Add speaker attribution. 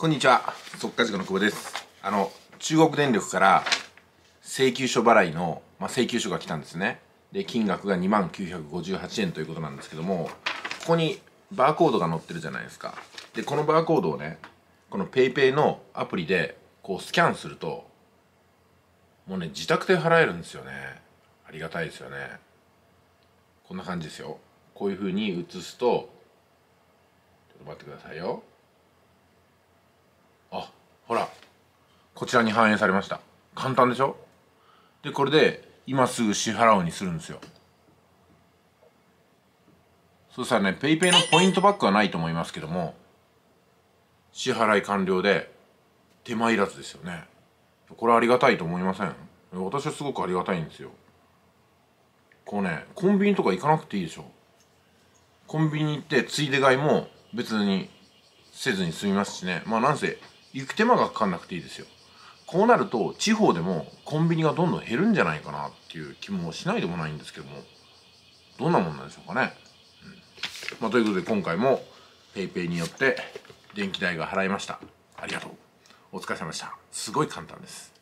Speaker 1: こんにちは。速稼塾の久保です。あの中国電力から請求書払いの、まあ、請求書が来たんですね。で金額が2万958円ということなんですけどもここにバーコードが載ってるじゃないですか。でこのバーコードをねこの PayPay のアプリでこうスキャンするともうね自宅で払えるんですよね。ありがたいですよね。こんな感じですよ。こういう風に移すとちょっと待ってくださいよあほらこちらに反映されました。簡単でしょ？でこれで今すぐ支払うにするんですよ。そしたらね PayPay のポイントバックはないと思いますけども支払い完了で手間いらずですよね。これありがたいと思いません？私はすごくありがたいんですよ。こうねコンビニとか行かなくていいでしょ。コンビニ行ってついで買いも別にせずに済みますしね。まあなんせ行く手間がかかんなくていいですよ。こうなると地方でもコンビニがどんどん減るんじゃないかなっていう気もしないでもないんですけども。どんなもんなんでしょうかね、うん。まあ、ということで今回も PayPay によって電気代が払いました。ありがとう。お疲れ様でした。すごい簡単です。